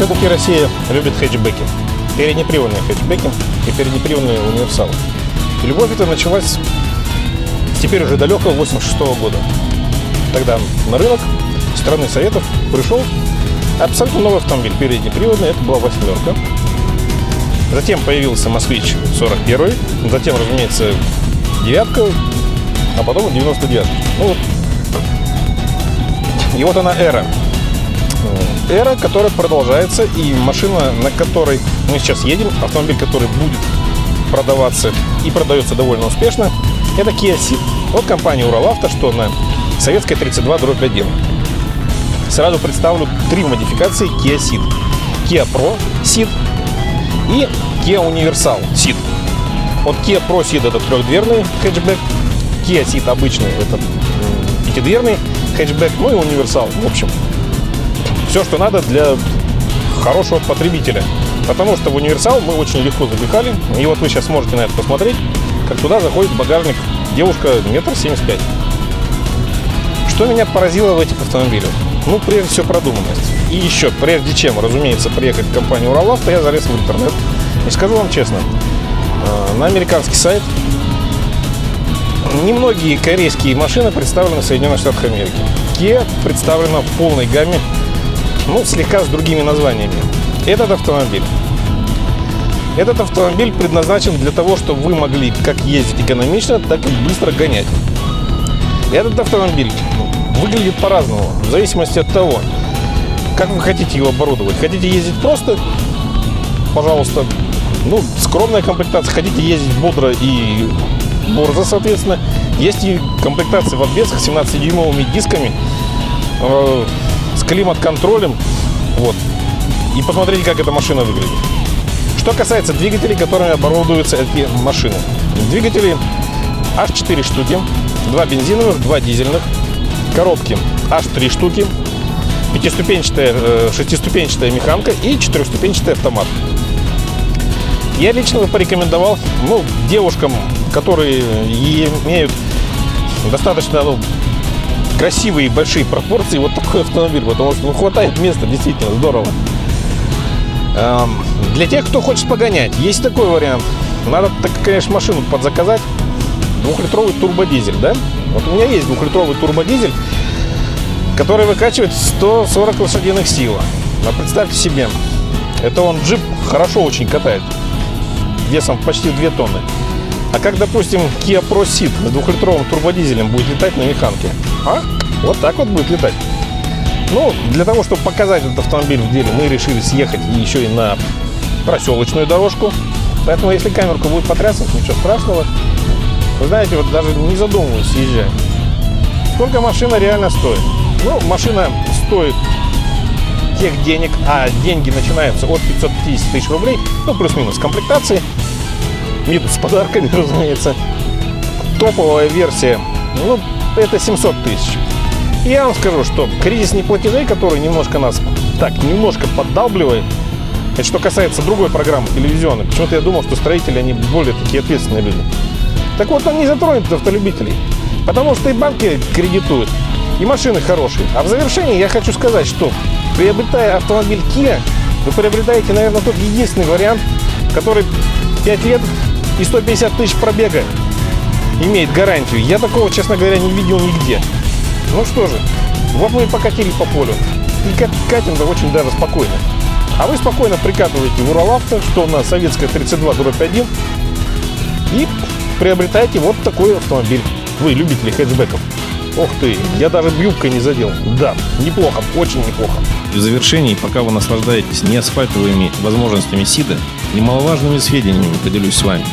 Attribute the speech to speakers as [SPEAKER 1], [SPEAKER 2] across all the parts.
[SPEAKER 1] все-таки Россия любит хэтчбеки. Переднеприводные хэтчбеки и переднеприводные универсалы. И любовь эта началась теперь уже далекого 86 года. Тогда на рынок страны Советов пришел абсолютно новый автомобиль, переднеприводный, это была восьмерка. Затем появился «Москвич» 41 затем, разумеется, девятка, а потом 99 Ну вот. И вот она эра. Эра, которая продолжается, и машина, на которой мы сейчас едем, автомобиль, который будет продаваться и продается довольно успешно, это Kia Ceed. Вот компания Уралавто, что на Советская 32 дробь 1. Сразу представлю три модификации Kia Ceed. Kia Pro Ceed и Kia Universal Ceed. Вот Kia Pro Ceed это трехдверный хэтчбэк, Kia Ceed обычный это пятидверный хэтчбэк, ну и универсал. В общем, все, что надо для хорошего потребителя. Потому что в универсал мы очень легко запихали. И вот вы сейчас можете на это посмотреть, как туда заходит багажник девушка метр семьдесят пять. Что меня поразило в этих автомобилях? Ну, прежде всего, продуманность. И еще, прежде чем, разумеется, приехать в компанию Уралавто, я залез в интернет. И скажу вам честно, э, на американский сайт немногие корейские машины представлены в Соединенных Штатах Америки. Kia представлена в полной гамме, ну, слегка с другими названиями. Этот автомобиль этот автомобиль предназначен для того, чтобы вы могли как ездить экономично, так и быстро гонять. Этот автомобиль выглядит по-разному, в зависимости от того, как вы хотите его оборудовать. Хотите ездить просто, пожалуйста, ну, скромная комплектация. Хотите ездить бодро и борзо, соответственно. Есть и комплектации в обвесах 17-дюймовыми дисками э, климат-контролем. Вот. И посмотрите, как эта машина выглядит. Что касается двигателей, которыми оборудуются эти машины. Двигатели аж 4 штуки. Два бензиновых, два дизельных. Коробки аж 3 штуки. Пятиступенчатая, э, шестиступенчатая механка и четырехступенчатый автомат. Я лично бы порекомендовал ну, девушкам, которые имеют достаточно ну, красивые большие пропорции, вот такой автомобиль, потому что ну, хватает места, действительно здорово. Эм, для тех, кто хочет погонять, есть такой вариант. Надо, так, конечно, машину подзаказать. Двухлитровый турбодизель, да? Вот у меня есть двухлитровый турбодизель, который выкачивает 140 лошадиных сил. Но представьте себе, это он джип хорошо очень катает. Весом почти 2 тонны. А как, допустим, Kia Pro Ceed с двухлитровым турбодизелем будет летать на механке? А? Вот так вот будет летать. Ну, для того, чтобы показать этот автомобиль в деле, мы решили съехать еще и на проселочную дорожку. Поэтому, если камерка будет потрясывать, ничего страшного. Вы знаете, вот даже не задумываясь, съезжаем. Сколько машина реально стоит? Ну, машина стоит тех денег, а деньги начинаются от 550 тысяч рублей, ну, плюс-минус комплектации, минус с подарками, разумеется. Топовая версия, ну, это 700 тысяч. Я вам скажу, что кризис неплатежей, который немножко нас так, немножко поддалбливает, это что касается другой программы телевизионной. Почему-то я думал, что строители, они более такие ответственные люди. Так вот, он не затронет автолюбителей. Потому что и банки кредитуют, и машины хорошие. А в завершении я хочу сказать, что приобретая автомобиль Kia, вы приобретаете, наверное, тот единственный вариант, который 5 лет и 150 тысяч пробега имеет гарантию. Я такого, честно говоря, не видел нигде. Ну что же, вот мы и покатили по полю. И катим-то очень даже спокойно. А вы спокойно прикатываете в Уралавто, что на Советская 32 дробь 1, и приобретаете вот такой автомобиль. Вы любители хэтчбеков. Ох ты, я даже юбкой не задел. Да, неплохо, очень неплохо.
[SPEAKER 2] И в завершении, пока вы наслаждаетесь неасфальтовыми возможностями СИДа, немаловажными сведениями поделюсь с вами.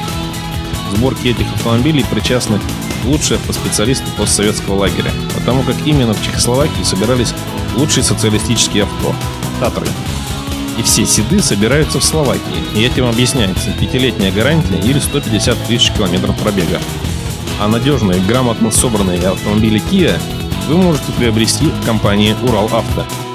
[SPEAKER 2] К сборке этих автомобилей причастны лучшие автоспециалисты постсоветского лагеря, потому как именно в Чехословакии собирались лучшие социалистические авто – Татры. И все седы собираются в Словакии, и этим объясняется пятилетняя гарантия или 150 тысяч километров пробега. А надежные, грамотно собранные автомобили Kia вы можете приобрести в компании Урал Авто –